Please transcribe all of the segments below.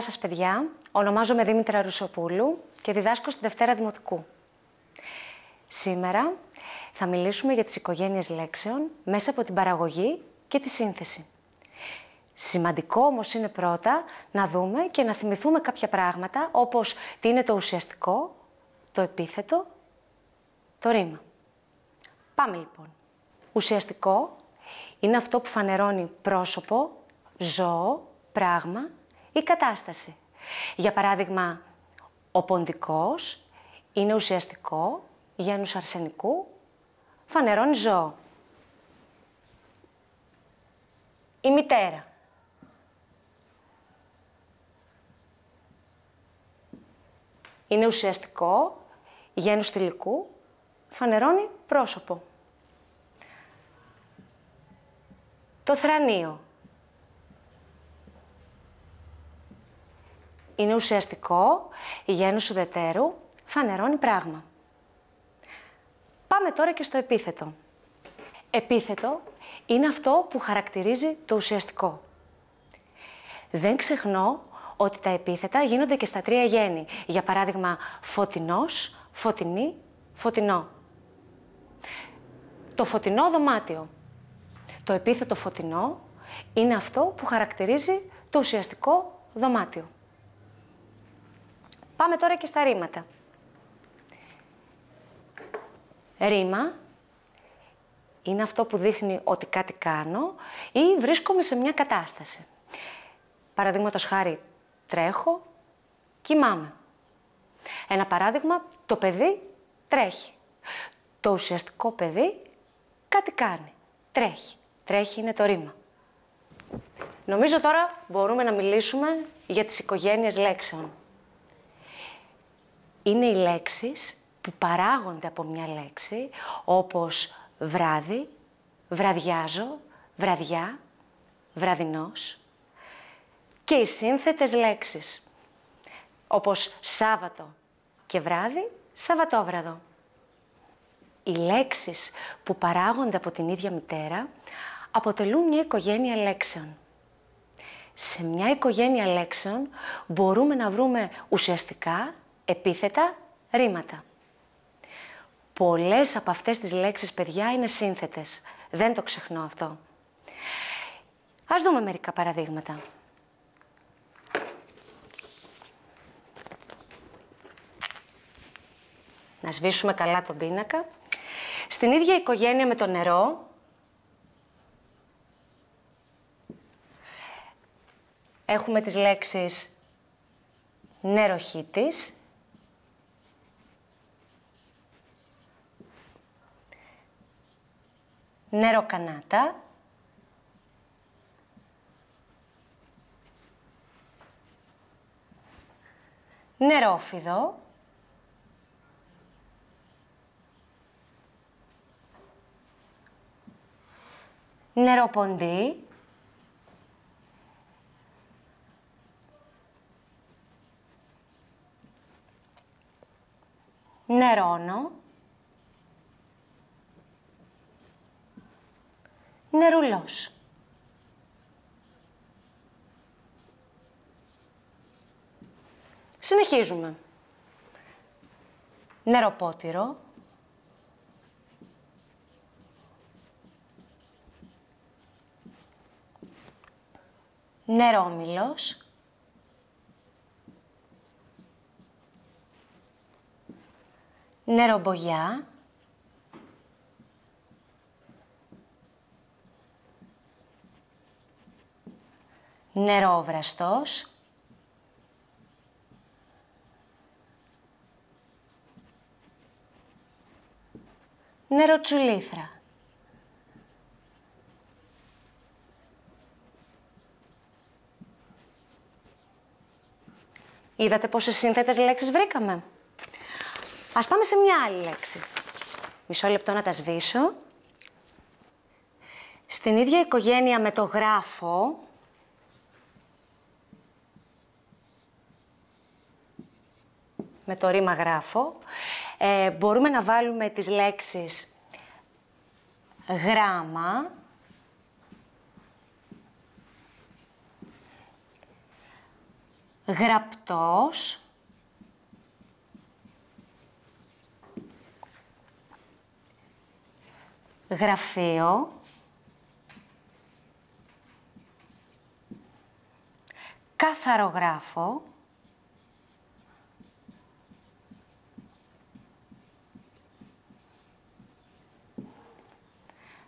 Γεια σας παιδιά, ονομάζομαι Δήμητρα Ρουσοπούλου και διδάσκω στη Δευτέρα Δημοτικού. Σήμερα θα μιλήσουμε για τις οικογένειες λέξεων μέσα από την παραγωγή και τη σύνθεση. Σημαντικό όμως είναι πρώτα να δούμε και να θυμηθούμε κάποια πράγματα όπως τι είναι το ουσιαστικό, το επίθετο, το ρήμα. Πάμε λοιπόν. Ουσιαστικό είναι αυτό που φανερώνει πρόσωπο, ζώο, πράγμα ή κατάσταση. Για παράδειγμα, ο ποντικός είναι ουσιαστικό, γένους αρσενικού, φανερώνει ζώο. Η μητέρα. Είναι ουσιαστικό, γένους θηλυκού, φανερώνει πρόσωπο. Το θρανίο. Είναι ουσιαστικό, η γένους ουδετέρου φανερώνει πράγμα. Πάμε τώρα και στο επίθετο. Επίθετο είναι αυτό που χαρακτηρίζει το ουσιαστικό. Δεν ξεχνώ ότι τα επίθετα γίνονται και στα τρία γέννη. Για παράδειγμα, φωτεινός, φωτεινή, φωτεινό. Το φωτεινό δωμάτιο. Το επίθετο φωτεινό είναι αυτό που χαρακτηρίζει το ουσιαστικό δωμάτιο. Πάμε τώρα και στα ρήματα. Ρήμα είναι αυτό που δείχνει ότι κάτι κάνω ή βρίσκομαι σε μια κατάσταση. Παραδείγματος χάρη, τρέχω, κοιμάμαι. Ένα παράδειγμα, το παιδί τρέχει. Το ουσιαστικό παιδί κάτι κάνει. Τρέχει. Τρέχει είναι το ρήμα. Νομίζω τώρα μπορούμε να μιλήσουμε για τις οικογένειες λέξεων. Είναι οι λέξεις που παράγονται από μια λέξη, όπως βράδυ, βραδιάζω, βραδιά, βραδινός και οι σύνθετες λέξεις, όπως Σάββατο και βράδυ, Σαββατόβραδο. Οι λέξεις που παράγονται από την ίδια μητέρα αποτελούν μια οικογένεια λέξεων. Σε μια οικογένεια λέξεων μπορούμε να βρούμε ουσιαστικά, επίθετα, ρήματα. Πολλές από αυτές τις λέξεις, παιδιά, είναι σύνθετες. Δεν το ξεχνώ αυτό. Ας δούμε μερικά παραδείγματα. Να σβήσουμε καλά τον πίνακα. Στην ίδια οικογένεια με το νερό, έχουμε τις λέξεις νεροχύτης, νεροκανάτα, νερόφιδο, νεροποντή, νερόνο, νερουλός. Συνεχίζουμε. Νεροπότηρο. Νερόμυλος. Νερομπογιά. Νερόβραστος, νεροτσουλήθρα. Είδατε πόσες σύνθετες λέξεις βρήκαμε; Ας πάμε σε μια άλλη λέξη. Μισό λεπτό να τα σβήσω. Στην ίδια οικογένεια με το γράφο, με το ρήμα γράφω, ε, μπορούμε να βάλουμε τις λέξεις γράμμα, γραπτός, γραφείο, καθαρογράφο,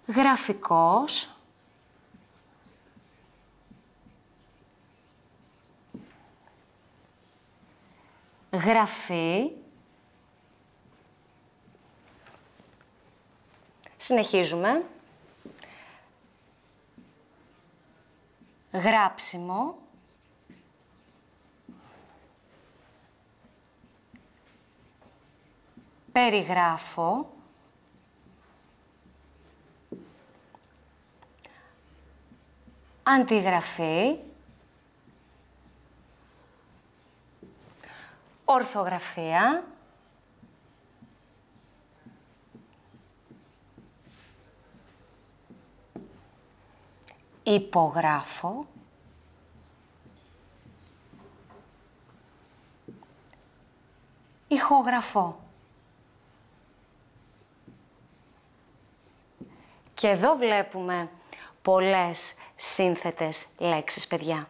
γραφικός, γραφή, συνεχίζουμε, γράψιμο, περιγράφω, αντιγραφή, ορθογραφία, υπογράφω, ηχογραφώ. Και εδώ βλέπουμε πολλές σύνθετες λέξεις, παιδιά.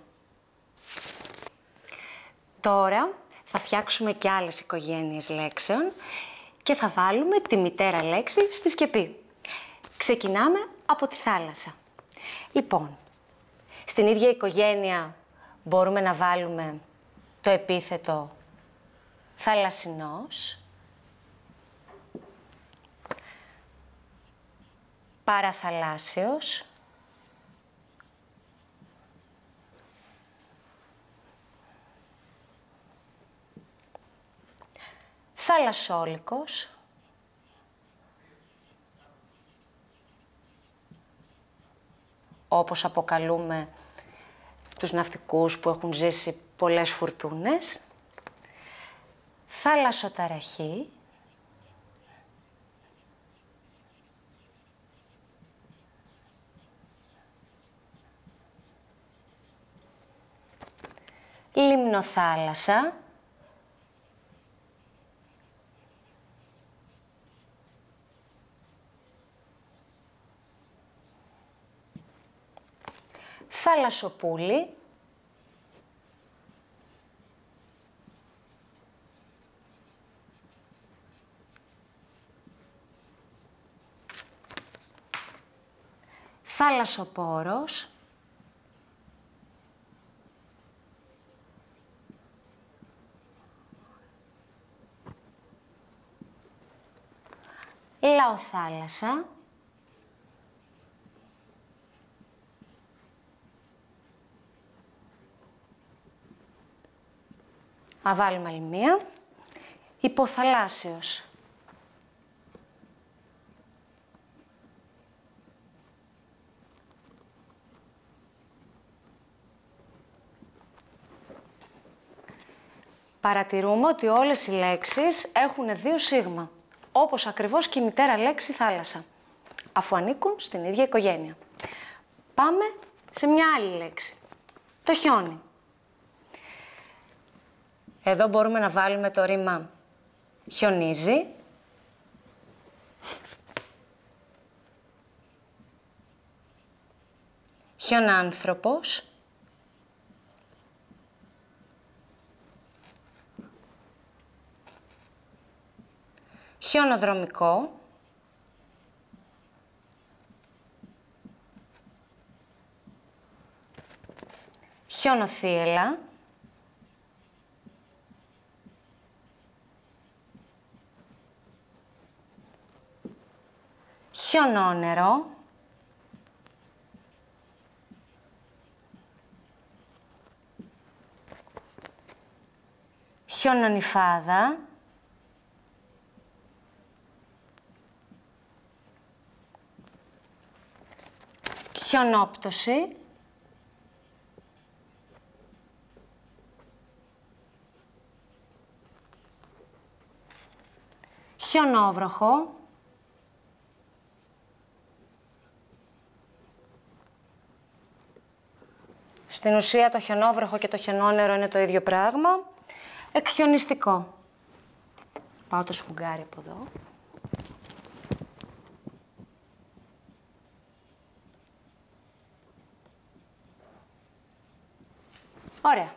Τώρα θα φτιάξουμε και άλλες οικογένειες λέξεων και θα βάλουμε τη μητέρα λέξη στη σκεπή. Ξεκινάμε από τη θάλασσα. Λοιπόν, στην ίδια οικογένεια μπορούμε να βάλουμε το επίθετο θαλασσινός, παραθαλάσσιος, θαλασσόλικος, όπως αποκαλούμε τους ναυτικούς που έχουν ζήσει πολλές φουρτούνες, θάλασσοταραχή, λιμνοθάλασσα, θαλασσοπούλη, θάλασσοπόρος, λαοθάλασσα, Α, βάλουμε άλλη μία. Υποθαλάσσιος. Παρατηρούμε ότι όλες οι λέξεις έχουν δύο σίγμα, όπως ακριβώς και η μητέρα λέξη θάλασσα, αφού ανήκουν στην ίδια οικογένεια. Πάμε σε μια άλλη λέξη, το χιόνι. Εδώ μπορούμε να βάλουμε το ρήμα χιονίζει. Χιονάνθρωπος. Χιονοδρομικό. Χιονοθύελα. Χιονόνερο, χιονονιφάδα, χιονόπτωση, χιονόβροχο, Στην ουσία το χιονόβροχο και το χιονόνερο είναι το ίδιο πράγμα. Εκχιονιστικό. Πάω το σφουγγάρι από εδώ. Ωραία.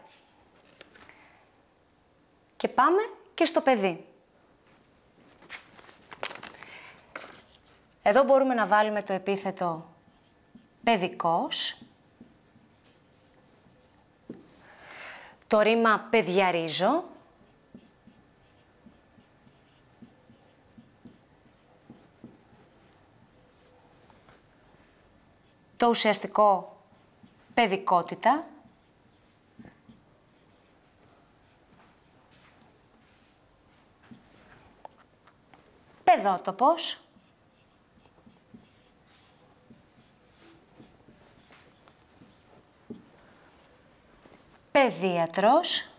Και πάμε και στο παιδί. Εδώ μπορούμε να βάλουμε το επίθετο παιδικός. Το ρήμα παιδιαρίζω. Το ουσιαστικό παιδικότητα. Παιδότοπος. Παιδίατρος,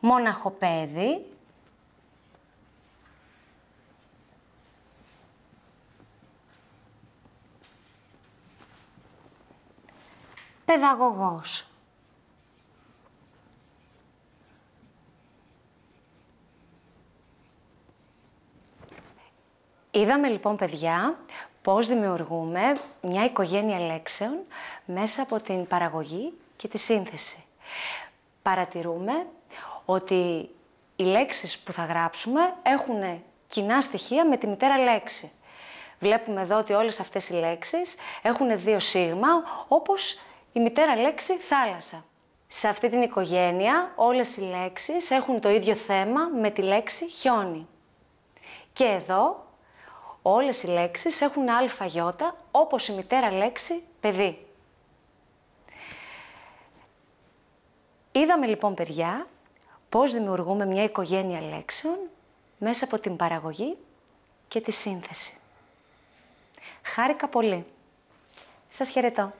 μοναχοπέδι, παιδαγωγός. Είδαμε λοιπόν, παιδιά, πώς δημιουργούμε μια οικογένεια λέξεων μέσα από την παραγωγή και τη σύνθεση. Παρατηρούμε ότι οι λέξεις που θα γράψουμε έχουν κοινά στοιχεία με τη μητέρα λέξη. Βλέπουμε εδώ ότι όλες αυτές οι λέξεις έχουν δύο σίγμα, όπως η μητέρα λέξη θάλασσα. Σε αυτή την οικογένεια όλες οι λέξεις έχουν το ίδιο θέμα με τη λέξη χιόνι. Και εδώ Όλες οι λέξεις έχουν γιώτα, όπως η μητέρα λέξη παιδί. Είδαμε λοιπόν, παιδιά, πώς δημιουργούμε μια οικογένεια λέξεων μέσα από την παραγωγή και τη σύνθεση. Χάρηκα πολύ. Σας χαιρετώ.